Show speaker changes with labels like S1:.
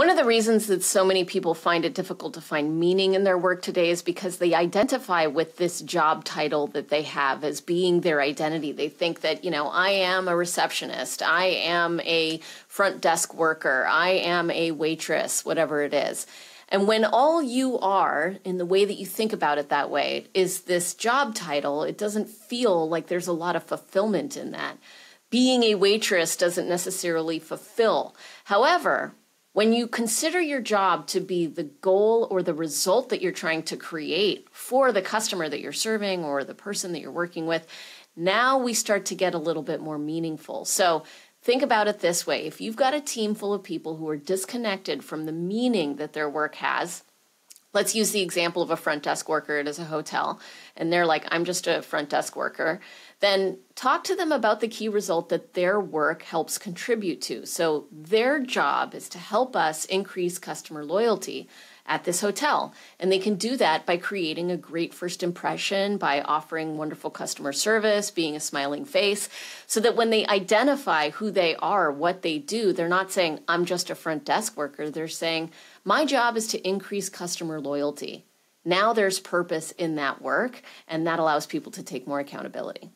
S1: One of the reasons that so many people find it difficult to find meaning in their work today is because they identify with this job title that they have as being their identity. They think that, you know, I am a receptionist, I am a front desk worker, I am a waitress, whatever it is. And when all you are, in the way that you think about it that way, is this job title, it doesn't feel like there's a lot of fulfillment in that. Being a waitress doesn't necessarily fulfill. However, when you consider your job to be the goal or the result that you're trying to create for the customer that you're serving or the person that you're working with, now we start to get a little bit more meaningful. So think about it this way if you've got a team full of people who are disconnected from the meaning that their work has, let's use the example of a front desk worker at a hotel, and they're like, I'm just a front desk worker then talk to them about the key result that their work helps contribute to. So, their job is to help us increase customer loyalty at this hotel. And they can do that by creating a great first impression, by offering wonderful customer service, being a smiling face, so that when they identify who they are, what they do, they're not saying, I'm just a front desk worker. They're saying, my job is to increase customer loyalty. Now there's purpose in that work, and that allows people to take more accountability.